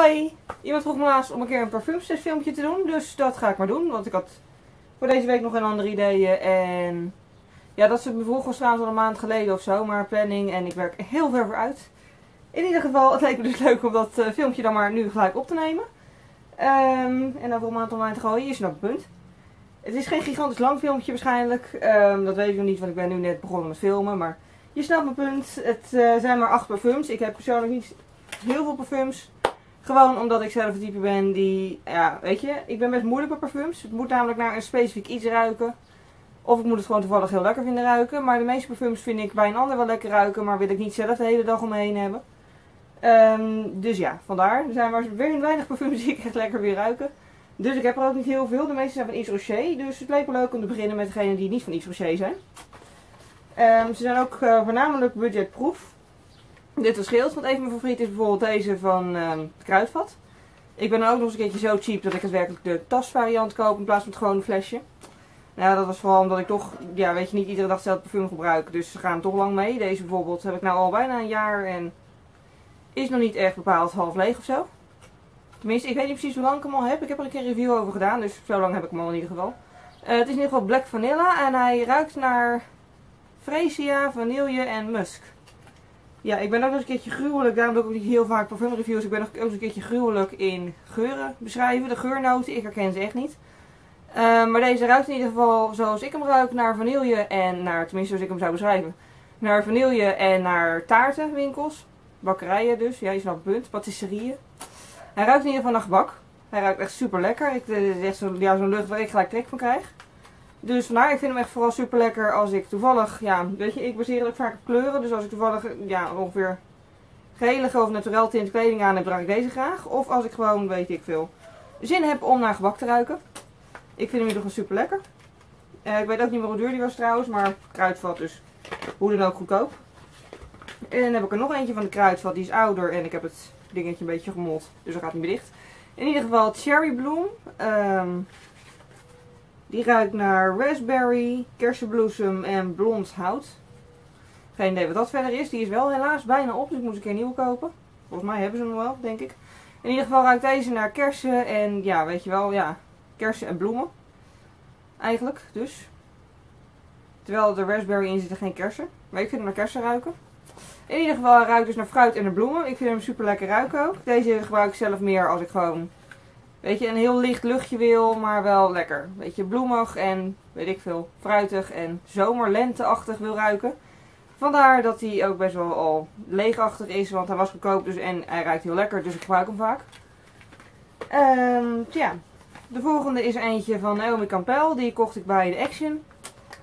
Hoi! Iemand vroeg me laatst om een keer een parfumtestfilmpje te doen, dus dat ga ik maar doen. Want ik had voor deze week nog een andere ideeën en... Ja, dat ze me vroegen trouwens al een maand geleden of zo, maar planning en ik werk er heel ver voor uit. In ieder geval, het leek me dus leuk om dat uh, filmpje dan maar nu gelijk op te nemen. Um, en over een maand online te gooien, is nog het punt. Het is geen gigantisch lang filmpje waarschijnlijk. Um, dat weet ik nog niet, want ik ben nu net begonnen met filmen. Maar je snapt mijn punt. Het uh, zijn maar acht parfums. Ik heb persoonlijk niet heel veel parfums. Gewoon omdat ik zelf een type ben die, ja, weet je, ik ben best moeilijk met parfums. Het moet namelijk naar een specifiek iets ruiken. Of ik moet het gewoon toevallig heel lekker vinden ruiken. Maar de meeste parfums vind ik bij een ander wel lekker ruiken, maar wil ik niet zelf de hele dag omheen hebben. Um, dus ja, vandaar. Er zijn maar weinig parfums die ik echt lekker weer ruiken. Dus ik heb er ook niet heel veel. De meeste zijn van Yves Rocher. Dus het leek me leuk om te beginnen met degene die niet van Yves Rocher zijn. Um, ze zijn ook uh, voornamelijk budgetproof. Dit verschilt, want een van mijn favorieten is bijvoorbeeld deze van um, Kruidvat. Ik ben ook nog eens een keertje zo cheap dat ik het werkelijk de tasvariant koop in plaats van het gewone flesje. Nou, dat was vooral omdat ik toch, ja, weet je, niet iedere dag hetzelfde parfum gebruik. Dus ze gaan toch lang mee. Deze bijvoorbeeld heb ik nou al bijna een jaar en is nog niet echt bepaald half leeg of zo. Tenminste, ik weet niet precies hoe lang ik hem al heb. Ik heb er een keer een review over gedaan, dus zo lang heb ik hem al in ieder geval. Uh, het is in ieder geval Black Vanilla en hij ruikt naar Freesia, vanille en musk. Ja, ik ben ook nog eens een keertje gruwelijk, daarom doe ik ook niet heel vaak parfumreviews. Ik ben nog eens een keertje gruwelijk in geuren beschrijven. De geurnoten, ik herken ze echt niet. Uh, maar deze ruikt in ieder geval zoals ik hem ruik naar vanille en naar, tenminste zoals ik hem zou beschrijven, naar vanille en naar taartenwinkels. Bakkerijen dus, ja je snapt punt, patisserieën. Hij ruikt in ieder geval naar gebak. Hij ruikt echt super lekker. Ik, dit is echt zo'n ja, zo'n lucht waar ik gelijk trek van krijg. Dus vandaar, ik vind hem echt vooral super lekker als ik toevallig, ja, weet je, ik baseer ook vaak op kleuren. Dus als ik toevallig, ja, ongeveer gelige of naturel tint kleding aan heb, draag ik deze graag. Of als ik gewoon, weet ik veel, zin heb om naar gebak te ruiken. Ik vind hem in ieder geval super lekker. Uh, ik weet ook niet meer hoe duur die was trouwens, maar kruidvat dus hoe dan ook goedkoop. En dan heb ik er nog eentje van de kruidvat, die is ouder en ik heb het dingetje een beetje gemold, dus dat gaat niet meer dicht. In ieder geval Cherry Bloom. Um, die ruikt naar raspberry, kersenbloesem en blond hout. Geen idee wat dat verder is. Die is wel helaas bijna op, dus ik moet een keer nieuw kopen. Volgens mij hebben ze hem wel, denk ik. In ieder geval ruikt deze naar kersen en ja, weet je wel, ja, kersen en bloemen. Eigenlijk, dus. Terwijl er raspberry in zitten geen kersen. Maar ik vind hem naar kersen ruiken. In ieder geval, ruikt dus naar fruit en naar bloemen. Ik vind hem super lekker ruiken ook. Deze gebruik ik zelf meer als ik gewoon, weet je, een heel licht luchtje wil, maar wel lekker. Weet je, bloemig en, weet ik veel, fruitig en zomerlenteachtig wil ruiken. Vandaar dat hij ook best wel al leegachtig is, want hij was goedkoop dus, en hij ruikt heel lekker, dus ik gebruik hem vaak. Um, ja, de volgende is eentje van Naomi Campbell. Die kocht ik bij de Action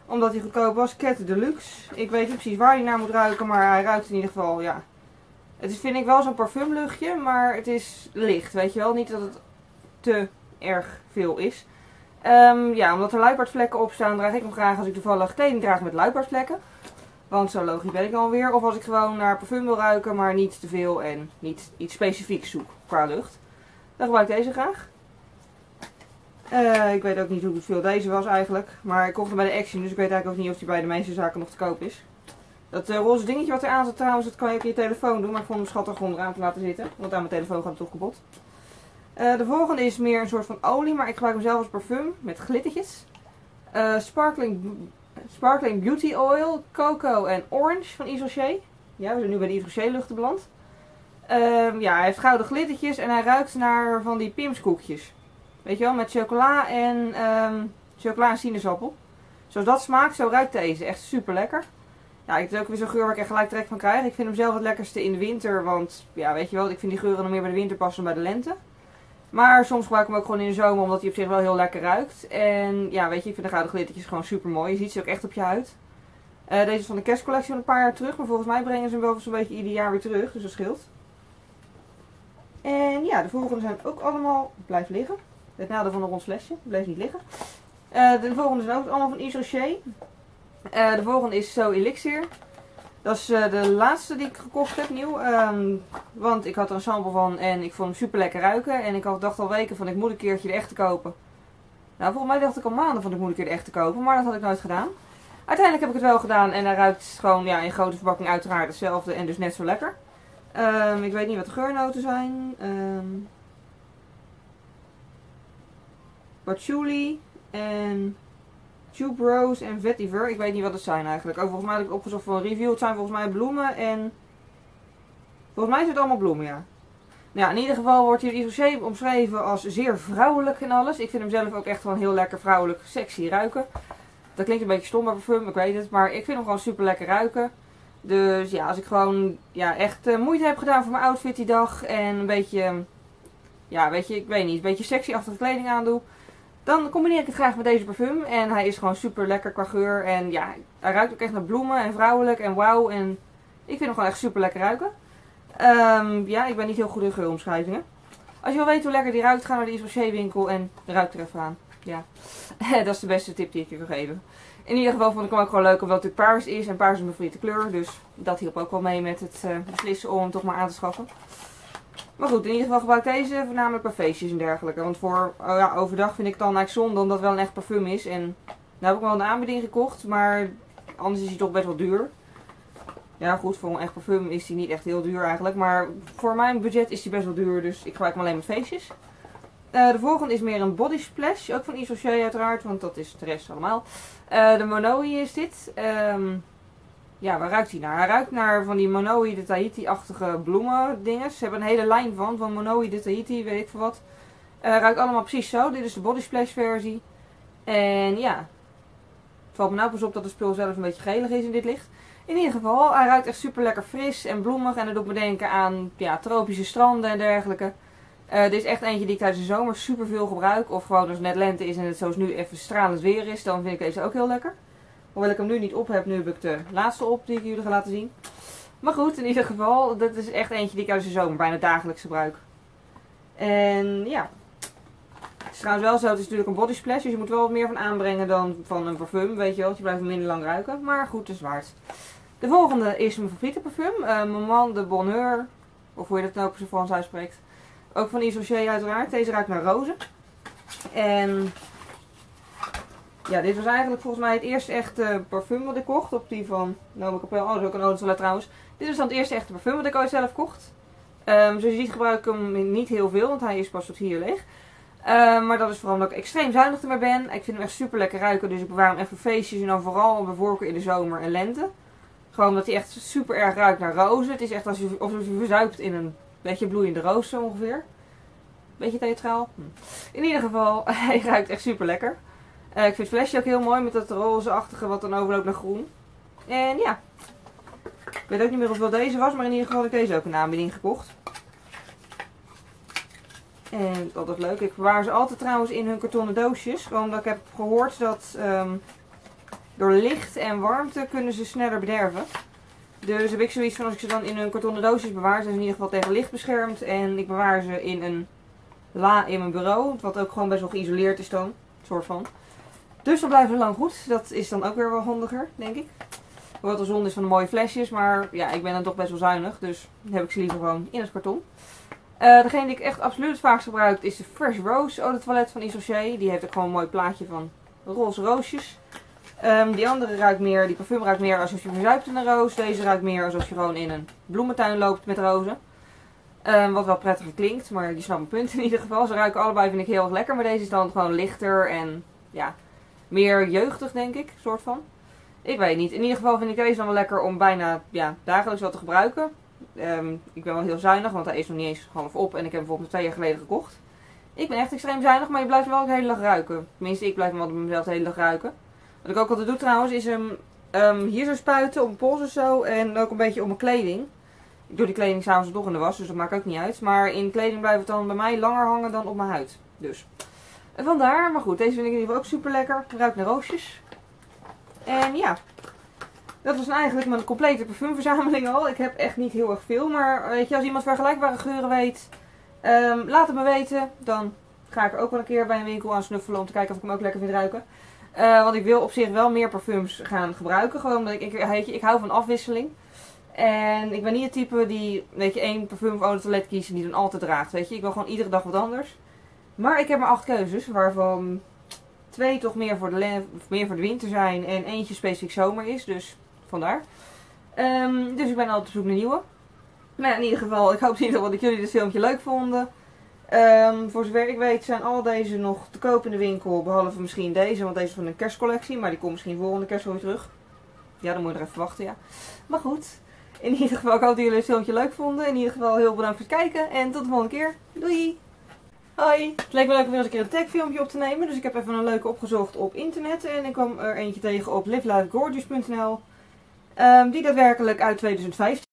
omdat hij goedkoop was. Cat Deluxe. Ik weet niet precies waar hij naar moet ruiken, maar hij ruikt in ieder geval, ja. Het is, vind ik wel zo'n parfumluchtje, maar het is licht, weet je wel. Niet dat het te erg veel is. Um, ja, omdat er luipaardvlekken op staan, draag ik hem graag als ik toevallig kleding draag met luipaardvlekken. Want zo logisch ben ik alweer. Of als ik gewoon naar parfum wil ruiken, maar niet te veel en niet iets specifieks zoek qua lucht. Dan gebruik ik deze graag. Uh, ik weet ook niet hoeveel deze was eigenlijk. Maar ik kocht hem bij de Action, dus ik weet eigenlijk ook niet of die bij de meeste zaken nog te koop is. Dat uh, roze dingetje wat er aan zit trouwens, dat kan je op je telefoon doen. Maar ik vond hem schattig om eraan te laten zitten. Want aan mijn telefoon gaat het toch kapot. Uh, de volgende is meer een soort van olie, maar ik gebruik hem zelf als parfum. Met glittertjes. sparkling, sparkling Beauty Oil, Coco en Orange van Isoché. Ja, we zijn nu bij de luchten beland. Ehm, ja, hij heeft gouden glittertjes en hij ruikt naar van die pimskoekjes. Weet je wel, met chocola en um, chocola en sinaasappel. Zoals dat smaakt, zo ruikt deze. Echt super lekker. Ja, het is ook weer zo'n geur waar ik echt gelijk trek van krijg. Ik vind hem zelf het lekkerste in de winter, want ja, weet je wel, ik vind die geuren nog meer bij de winter passen dan bij de lente. Maar soms gebruik ik hem ook gewoon in de zomer, omdat hij op zich wel heel lekker ruikt. En ja, weet je, ik vind de gouden glittertjes gewoon super mooi. Je ziet ze ook echt op je huid. Uh, deze is van de kerstcollectie van een paar jaar terug, maar volgens mij brengen ze hem wel zo'n beetje ieder jaar weer terug, dus dat scheelt. En ja, de volgende zijn ook allemaal, blijf liggen. Het nadeel van een rond flesje. Bleef niet liggen. Uh, de volgende zijn ook allemaal van Isochet. Uh, de volgende is So Elixir. Dat is eh, de laatste die ik gekocht heb, nieuw. Ehm, want ik had er een sample van en ik vond hem super lekker ruiken. En ik had, dacht al weken van ik moet een keertje de echte kopen. Nou, volgens mij dacht ik al maanden van ik moet een keer de echte kopen. Maar dat had ik nooit gedaan. Uiteindelijk heb ik het wel gedaan en hij ruikt gewoon ja, in grote verpakking uiteraard hetzelfde en dus net zo lekker. Ehm, ik weet niet wat de geurnoten zijn. Ehm, patchouli en tube rose en vetiver. Ik weet niet wat het zijn eigenlijk. Ook volgens mij heb ik opgezocht voor een review. Het zijn volgens mij bloemen en... Volgens mij is het allemaal bloemen, ja. Nou ja, in ieder geval wordt hier Isocé omschreven als zeer vrouwelijk en alles. Ik vind hem zelf ook echt gewoon heel lekker vrouwelijk, sexy ruiken. Dat klinkt een beetje stom bij parfum, ik weet het. Maar ik vind hem gewoon super lekker ruiken. Dus ja, als ik gewoon ja, echt uh, moeite heb gedaan voor mijn outfit die dag. En een beetje, ja, weet je, ik weet niet, een beetje sexy-achtige kleding aandoe. Dan combineer ik het graag met deze parfum. En hij is gewoon super lekker qua geur. En ja, hij ruikt ook echt naar bloemen en vrouwelijk en wauw. En ik vind hem gewoon echt super lekker ruiken. Um, ja, ik ben niet heel goed in geuromschrijvingen. Als je wil weten hoe lekker die ruikt, ga naar de Isocé winkel en ruik er even aan. Ja, dat is de beste tip die ik je kan geven. In ieder geval vond ik hem ook gewoon leuk omdat het paars is. En paars is mijn favoriete kleur. Dus dat hielp ook wel mee met het uh, beslissen om hem toch maar aan te schaffen. Maar goed, in ieder geval gebruik ik deze voornamelijk bij feestjes en dergelijke. Want voor oh overdag vind ik het dan eigenlijk zonde omdat het wel een echt parfum is. En nou heb ik wel een aanbieding gekocht, maar anders is hij toch best wel duur. Ja goed, voor een echt parfum is hij niet echt heel duur eigenlijk. Maar voor mijn budget is hij best wel duur, dus ik gebruik hem alleen met feestjes. Uh, de volgende is meer een body splash, ook van Isocé uiteraard, want dat is de rest allemaal. Uh, de Monoi is dit. Um, ja, waar ruikt hij naar? Hij ruikt naar van die Monoi de Tahiti-achtige bloemen dingen. Ze hebben een hele lijn van, van Monoi de Tahiti, weet ik veel wat. Uh, ruikt allemaal precies zo. Dit is de body splash versie. En ja, het valt me nou pas op dat de spul zelf een beetje gelig is in dit licht. In ieder geval, hij ruikt echt super lekker fris en bloemig. En dat doet me denken aan ja, tropische stranden en dergelijke. Uh, dit is echt eentje die ik tijdens de zomer super veel gebruik. Of gewoon als het net lente is en het zoals nu even stralend weer is. Dan vind ik deze ook heel lekker. Hoewel ik hem nu niet op heb, nu heb ik de laatste op die ik jullie ga laten zien. Maar goed, in ieder geval, dit is echt eentje die ik tijdens de zomer bijna dagelijks gebruik. En ja, het is trouwens wel zo, het is natuurlijk een body splash. Dus je moet wel wat meer van aanbrengen dan van een parfum, weet je wel. Je blijft minder lang ruiken. Maar goed, het is waard. De volgende is mijn favoriete parfum. Uh, Moment de Bonheur. Of hoe je dat nou op zijn Frans uitspreekt. Ook van Isocé uiteraard. Deze ruikt naar rozen. En ja, dit was eigenlijk volgens mij het eerste echte parfum wat ik kocht. Op die van Nome Capel. Oh, dat is ook een eau trouwens. Dit is dan het eerste echte parfum wat ik ooit zelf kocht. Um, zoals je ziet gebruik ik hem niet heel veel, want hij is pas tot hier leeg. Um, maar dat is vooral omdat ik extreem zuinig ermee ben. Ik vind hem echt super lekker ruiken, dus ik bewaar hem echt voor feestjes. En dan vooral bij voorkeur in de zomer en lente. Gewoon omdat hij echt super erg ruikt naar rozen. Het is echt alsof je, alsof je verzuipt in een beetje bloeiende roos zo ongeveer. Beetje theatraal. Hm. In ieder geval, hij ruikt echt super lekker. Uh, ik vind het flesje ook heel mooi met dat roze-achtige wat dan overloopt naar groen. En ja, ik weet ook niet meer of wel deze was, maar in ieder geval heb ik deze ook een aanbieding gekocht. En is leuk. Ik bewaar ze altijd trouwens in hun kartonnen doosjes. Omdat ik heb gehoord dat um, door licht en warmte kunnen ze sneller bederven. Dus heb ik zoiets van als ik ze dan in hun kartonnen doosjes bewaar, zijn ze in ieder geval tegen licht beschermd. En ik bewaar ze in een la in mijn bureau. Wat ook gewoon best wel geïsoleerd is dan. Soort van. Dus dan blijven ze lang goed. Dat is dan ook weer wel handiger, denk ik. Wat de zon is van de mooie flesjes. Maar ja, ik ben dan toch best wel zuinig. Dus heb ik ze liever gewoon in het karton. Uh, degene die ik echt absoluut het vaakst gebruik is de Fresh Rose Eau de Toilette van Isocé. Die heeft ook gewoon een mooi plaatje van roze roosjes. Um, die andere ruikt meer, die parfum ruikt meer alsof je verzuipt in een roos. Deze ruikt meer alsof je gewoon in een bloementuin loopt met rozen. Um, wat wel prettig klinkt, maar die snapt mijn punt in ieder geval. Ze ruiken allebei vind ik heel erg lekker, maar deze is dan gewoon lichter en ja, meer jeugdig denk ik, soort van. Ik weet niet. In ieder geval vind ik deze dan wel lekker om bijna ja, dagelijks wat te gebruiken. Um, ik ben wel heel zuinig, want hij is nog niet eens half op en ik heb hem bijvoorbeeld twee jaar geleden gekocht. Ik ben echt extreem zuinig, maar je blijft wel de hele dag ruiken. Tenminste, ik blijf hem altijd mezelf de hele dag ruiken. Wat ik ook altijd doe trouwens, is hem um, hier zo spuiten op mijn pols of zo en ook een beetje op mijn kleding. Ik doe die kleding s'avonds nog in de was, dus dat maakt ook niet uit. Maar in kleding blijft het dan bij mij langer hangen dan op mijn huid. Dus. Vandaar, maar goed, deze vind ik in ieder geval ook super lekker. Ruikt naar roosjes. En ja, dat was eigenlijk mijn complete parfumverzameling al. Ik heb echt niet heel erg veel, maar weet je, als iemand vergelijkbare geuren weet, um, laat het me weten. Dan ga ik ook wel een keer bij een winkel aan snuffelen om te kijken of ik hem ook lekker vind ruiken. Uh, want ik wil op zich wel meer parfums gaan gebruiken. Gewoon omdat ik, ik, weet je, ik hou van afwisseling. En ik ben niet het type die, weet je, één parfum of eau de toilet kiest en die dan altijd draagt. Weet je, ik wil gewoon iedere dag wat anders. Maar ik heb maar acht keuzes, waarvan twee toch meer voor de, meer voor de winter zijn en eentje specifiek zomer is. Dus vandaar. Um, dus ik ben altijd op zoek naar nieuwe. Maar in ieder geval, ik hoop in ieder geval dat jullie dit filmpje leuk vonden. Ehm, voor zover ik weet zijn al deze nog te koop in de winkel. Behalve misschien deze, want deze is van een kerstcollectie. Maar die komt misschien volgende kerst weer terug. Ja, dan moet je er even wachten, ja. Maar goed. In ieder geval, ik hoop dat jullie het filmpje leuk vonden. In ieder geval heel bedankt voor het kijken. En tot de volgende keer. Doei! Hoi! Het leek me leuk om weer eens een keer een tagfilmpje op te nemen. Dus ik heb even een leuke opgezocht op internet. En ik kwam er eentje tegen op livelifegorgeous.nl. Ehm, die daadwerkelijk uit 2015